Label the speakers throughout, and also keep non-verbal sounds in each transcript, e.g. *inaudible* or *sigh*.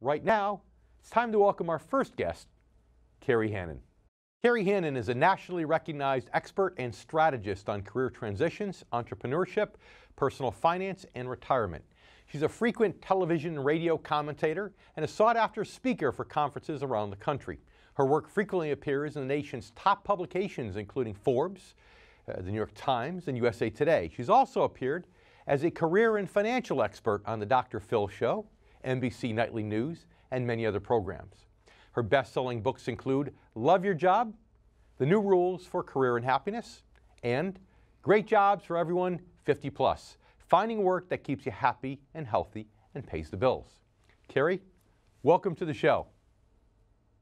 Speaker 1: Right now, it's time to welcome our first guest, Kerry Hannon. Kerry Hannon is a nationally recognized expert and strategist on career transitions, entrepreneurship, personal finance, and retirement. She's a frequent television and radio commentator and a sought after speaker for conferences around the country. Her work frequently appears in the nation's top publications, including Forbes, uh, the New York Times, and USA Today. She's also appeared as a career and financial expert on The Dr. Phil Show, NBC Nightly News, and many other programs. Her best selling books include Love Your Job, The New Rules for Career and Happiness, and Great Jobs for Everyone 50 Plus Finding Work That Keeps You Happy and Healthy and Pays the Bills. Kerry, welcome to the show.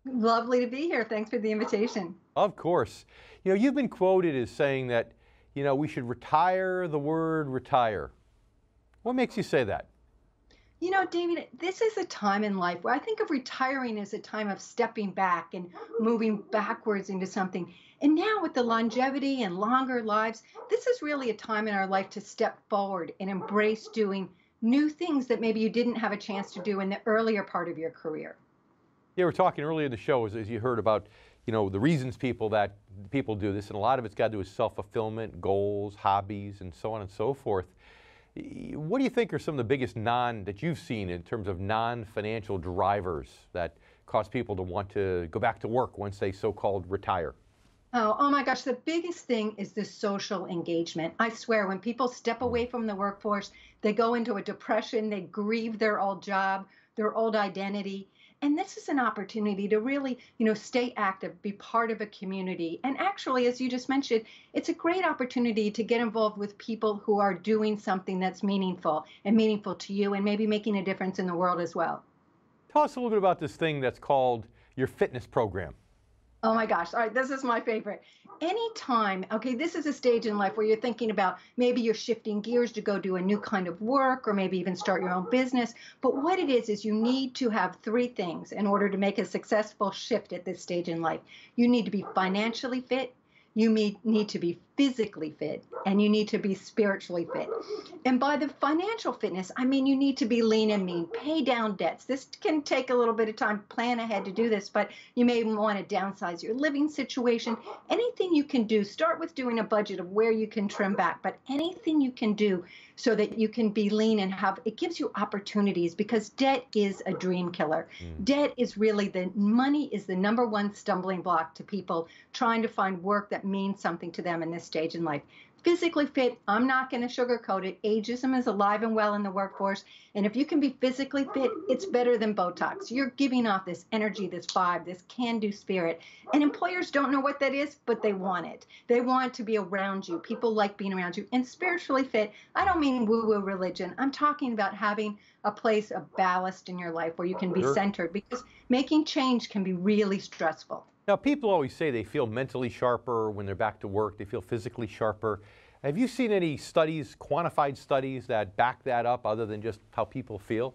Speaker 2: Lovely to be here. Thanks for the invitation.
Speaker 1: Of course. You know, you've been quoted as saying that, you know, we should retire the word retire. What makes you say that?
Speaker 2: You know, David, this is a time in life where I think of retiring as a time of stepping back and moving backwards into something. And now, with the longevity and longer lives, this is really a time in our life to step forward and embrace doing new things that maybe you didn't have a chance to do in the earlier part of your career.
Speaker 1: Yeah, we are talking earlier in the show, as, as you heard about, you know, the reasons people that people do this, and a lot of it's got to do with self-fulfillment, goals, hobbies, and so on and so forth. What do you think are some of the biggest non that you've seen in terms of non-financial drivers that cause people to want to go back to work once they so-called retire?
Speaker 2: Oh, oh my gosh, the biggest thing is the social engagement. I swear, when people step mm. away from the workforce, they go into a depression, they grieve their old job, their old identity, and this is an opportunity to really, you know, stay active, be part of a community. And actually, as you just mentioned, it's a great opportunity to get involved with people who are doing something that's meaningful and meaningful to you and maybe making a difference in the world as well.
Speaker 1: Tell us a little bit about this thing that's called your fitness program.
Speaker 2: Oh my gosh. All right, this is my favorite. Anytime, okay, this is a stage in life where you're thinking about maybe you're shifting gears to go do a new kind of work or maybe even start your own business. But what it is, is you need to have three things in order to make a successful shift at this stage in life. You need to be financially fit, you need to be physically fit and you need to be spiritually fit. And by the financial fitness, I mean you need to be lean and mean, pay down debts. This can take a little bit of time, plan ahead to do this, but you may want to downsize your living situation. Anything you can do, start with doing a budget of where you can trim back, but anything you can do so that you can be lean and have it gives you opportunities because debt is a dream killer. Mm. Debt is really the money is the number one stumbling block to people trying to find work that means something to them in this stage in life physically fit, I'm not going to sugarcoat it. Ageism is alive and well in the workforce. And if you can be physically fit, it's better than Botox. You're giving off this energy, this vibe, this can do spirit. And employers don't know what that is, but they want it. They want to be around you. People like being around you. And spiritually fit, I don't mean woo woo religion. I'm talking about having a place of ballast in your life where you can be centered because making change can be really stressful.
Speaker 1: Now, people always say they feel mentally sharper when they're back to work, they feel physically sharper. Have you seen any studies, quantified studies, that back that up other than just how people feel?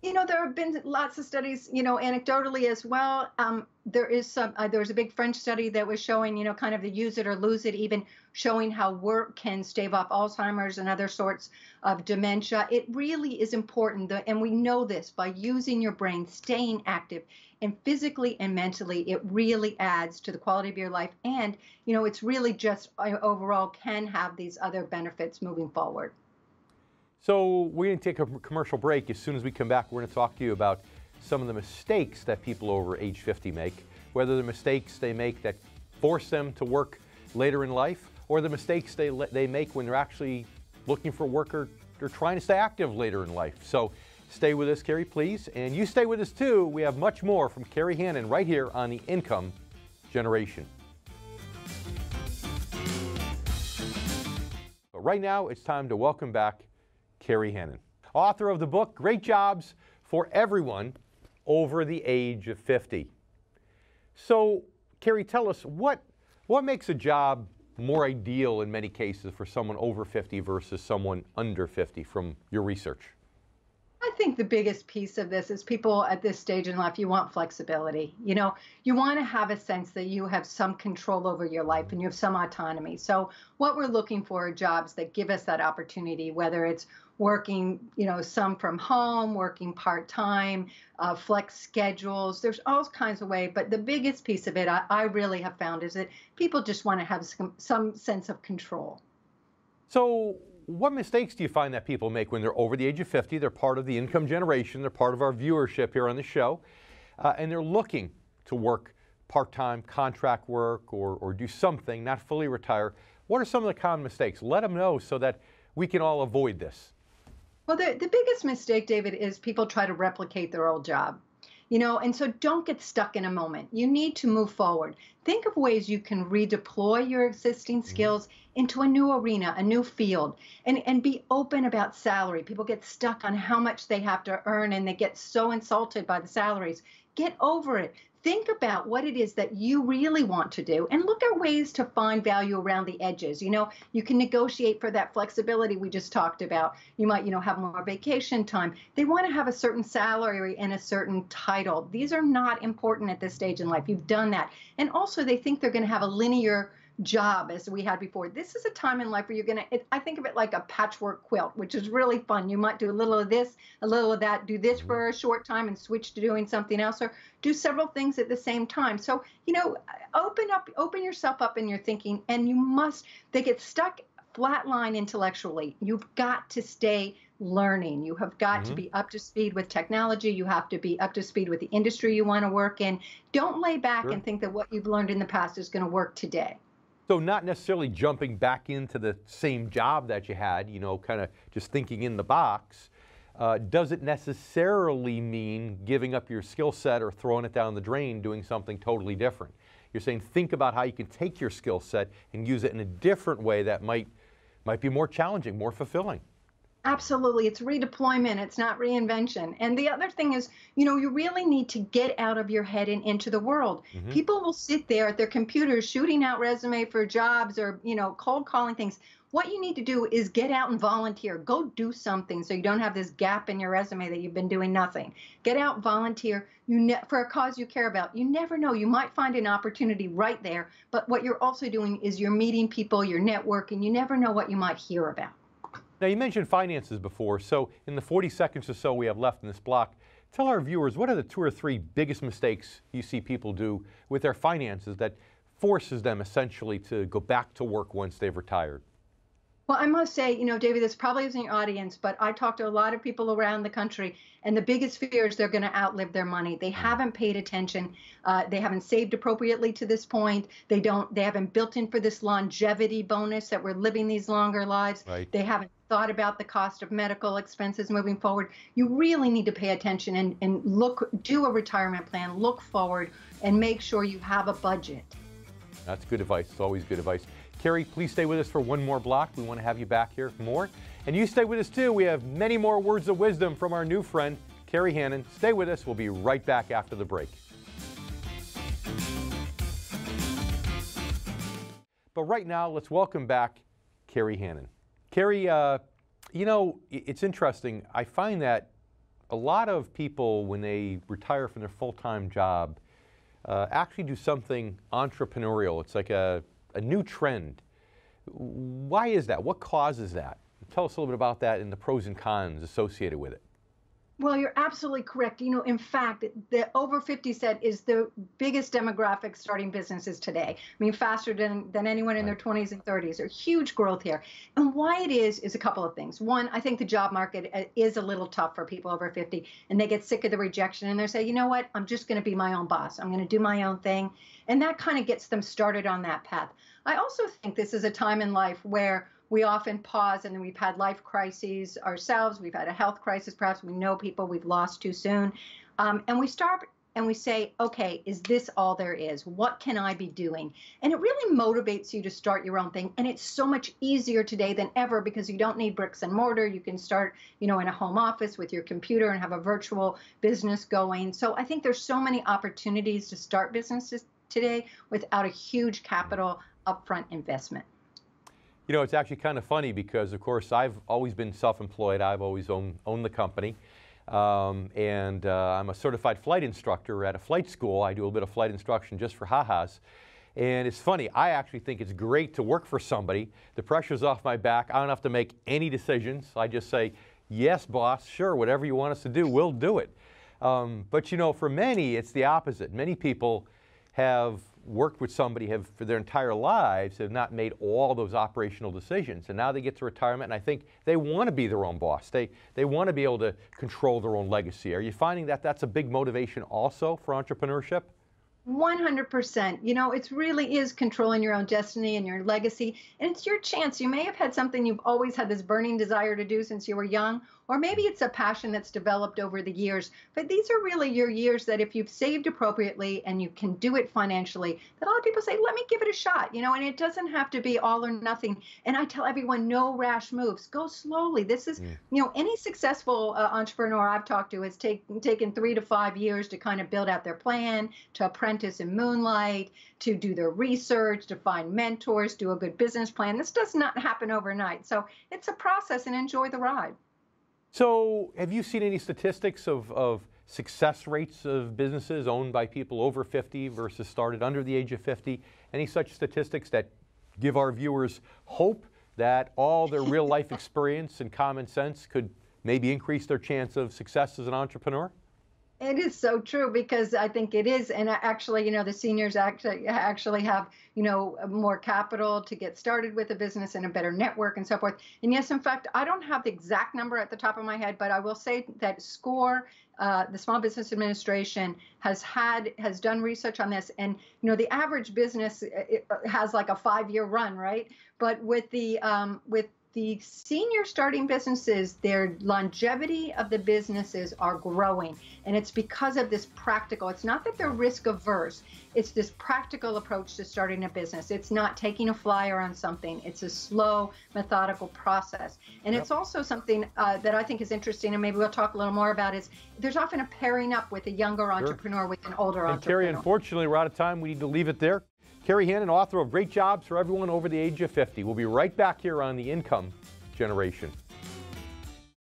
Speaker 2: You know, there have been lots of studies, you know, anecdotally as well. Um, there is some, uh, there was a big French study that was showing, you know, kind of the use it or lose it, even showing how work can stave off Alzheimer's and other sorts of dementia. It really is important, that, and we know this by using your brain, staying active, and physically and mentally, it really adds to the quality of your life. And, you know, it's really just uh, overall can have these other benefits moving forward.
Speaker 1: So we're going to take a commercial break. As soon as we come back, we're going to talk to you about some of the mistakes that people over age 50 make, whether the mistakes they make that force them to work later in life, or the mistakes they, they make when they're actually looking for work or they're trying to stay active later in life. So stay with us, Kerry, please. And you stay with us too. We have much more from Kerry Hannon right here on the Income Generation. But right now, it's time to welcome back Kerry Hannon, author of the book Great Jobs for Everyone Over the Age of 50. So, Kerry, tell us what, what makes a job more ideal in many cases for someone over 50 versus someone under 50 from your research?
Speaker 2: Think the biggest piece of this is people at this stage in life, you want flexibility. You know, you want to have a sense that you have some control over your life and you have some autonomy. So, what we're looking for are jobs that give us that opportunity, whether it's working, you know, some from home, working part time, uh, flex schedules. There's all kinds of ways. But the biggest piece of it I, I really have found is that people just want to have some, some sense of control.
Speaker 1: So, what mistakes do you find that people make when they're over the age of 50? They're part of the income generation, they're part of our viewership here on the show, uh, and they're looking to work part time contract work or, or do something, not fully retire. What are some of the common mistakes? Let them know so that we can all avoid this.
Speaker 2: Well, the, the biggest mistake, David, is people try to replicate their old job you know and so don't get stuck in a moment. You need to move forward. Think of ways you can redeploy your existing mm-hmm. skills into a new arena a new field and and be open about salary. People get stuck on how much they have to earn and they get so insulted by the salaries get over it. Think about what it is that you really want to do and look at ways to find value around the edges. You know you can negotiate for that flexibility we just talked about. You might you know have more vacation time. They want to have a certain salary and a certain title. These are not important at this stage in life. You've done that. And also they think they're going to have a linear job as we had before. This is a time in life where you're going to, I think of it like a patchwork quilt, which is really fun. You might do a little of this, a little of that, do this for a short time and switch to doing something else, or do several things at the same time. So, you know, open up, open yourself up in your thinking, and you must, they get stuck flatline intellectually. You've got to stay learning. You have got mm-hmm. to be up to speed with technology. You have to be up to speed with the industry you want to work in. Don't lay back sure. and think that what you've learned in the past is going to work today.
Speaker 1: So not necessarily jumping back into the same job that you had, you know, kind of just thinking in the box. Uh, doesn't necessarily mean giving up your skill set or throwing it down the drain, doing something totally different. You're saying think about how you can take your skill set and use it in a different way that might might be more challenging, more fulfilling.
Speaker 2: Absolutely. It's redeployment, it's not reinvention. And the other thing is, you know, you really need to get out of your head and into the world. Mm-hmm. People will sit there at their computers shooting out resume for jobs or, you know, cold calling things. What you need to do is get out and volunteer. Go do something so you don't have this gap in your resume that you've been doing nothing. Get out, volunteer. You ne- for a cause you care about. You never know. You might find an opportunity right there. But what you're also doing is you're meeting people, you're networking. You never know what you might hear about.
Speaker 1: Now, you mentioned finances before, so in the 40 seconds or so we have left in this block, tell our viewers what are the two or three biggest mistakes you see people do with their finances that forces them essentially to go back to work once they've retired?
Speaker 2: Well, I must say, you know, David, this probably isn't your audience, but I talk to a lot of people around the country, and the biggest fear is they're going to outlive their money. They mm. haven't paid attention. Uh, they haven't saved appropriately to this point. They don't. They haven't built in for this longevity bonus that we're living these longer lives. Right. They haven't thought about the cost of medical expenses moving forward. You really need to pay attention and, and look, do a retirement plan, look forward, and make sure you have a budget.
Speaker 1: That's good advice. It's always good advice. Kerry, please stay with us for one more block. We want to have you back here for more. And you stay with us too. We have many more words of wisdom from our new friend, Kerry Hannon. Stay with us. We'll be right back after the break. But right now, let's welcome back Kerry Hannon. Kerry, uh, you know, it's interesting. I find that a lot of people, when they retire from their full time job, uh, actually do something entrepreneurial. It's like a a new trend. Why is that? What causes that? Tell us a little bit about that and the pros and cons associated with it.
Speaker 2: Well, you're absolutely correct. You know, in fact, the over 50 set is the biggest demographic starting businesses today. I mean, faster than, than anyone in their 20s and 30s. There's huge growth here. And why it is, is a couple of things. One, I think the job market uh, is a little tough for people over 50, and they get sick of the rejection and they say, you know what, I'm just going to be my own boss. I'm going to do my own thing. And that kind of gets them started on that path. I also think this is a time in life where we often pause and we've had life crises ourselves. We've had a health crisis, perhaps we know people we've lost too soon. Um, and we start and we say, okay, is this all there is? What can I be doing? And it really motivates you to start your own thing. And it's so much easier today than ever because you don't need bricks and mortar. You can start, you know, in a home office with your computer and have a virtual business going. So I think there's so many opportunities to start businesses today without a huge capital upfront investment.
Speaker 1: You know, it's actually kind of funny because, of course, I've always been self-employed. I've always owned, owned the company. Um, and uh, I'm a certified flight instructor at a flight school. I do a little bit of flight instruction just for ha-has. And it's funny, I actually think it's great to work for somebody. The pressure's off my back. I don't have to make any decisions. I just say, yes, boss, sure, whatever you want us to do, we'll do it. Um, but you know, for many, it's the opposite. Many people have worked with somebody have for their entire lives have not made all those operational decisions and now they get to retirement and I think they want to be their own boss they they want to be able to control their own legacy are you finding that that's a big motivation also for entrepreneurship
Speaker 2: 100%. You know, it really is controlling your own destiny and your legacy. And it's your chance. You may have had something you've always had this burning desire to do since you were young, or maybe it's a passion that's developed over the years. But these are really your years that if you've saved appropriately and you can do it financially, that a lot of people say, let me give it a shot, you know, and it doesn't have to be all or nothing. And I tell everyone, no rash moves. Go slowly. This is, mm. you know, any successful uh, entrepreneur I've talked to has take, taken three to five years to kind of build out their plan, to apprentice in moonlight, to do their research, to find mentors, do a good business plan. This does not happen overnight. So it's a process and enjoy the ride.
Speaker 1: So, have you seen any statistics of, of success rates of businesses owned by people over 50 versus started under the age of 50? Any such statistics that give our viewers hope that all their real life *laughs* experience and common sense could maybe increase their chance of success as an entrepreneur?
Speaker 2: It is so true because I think it is, and actually, you know, the seniors actually actually have, you know, more capital to get started with a business and a better network and so forth. And yes, in fact, I don't have the exact number at the top of my head, but I will say that SCORE, uh, the Small Business Administration, has had has done research on this, and you know, the average business has like a five-year run, right? But with the um, with the senior starting businesses, their longevity of the businesses are growing. And it's because of this practical, it's not that they're risk averse, it's this practical approach to starting a business. It's not taking a flyer on something, it's a slow, methodical process. And yep. it's also something uh, that I think is interesting, and maybe we'll talk a little more about is there's often a pairing up with a younger sure. entrepreneur with an older
Speaker 1: and
Speaker 2: entrepreneur.
Speaker 1: Terry, unfortunately, we're out of time. We need to leave it there. Kerry Hannon, author of Great Jobs for Everyone Over the Age of 50. We'll be right back here on the Income Generation.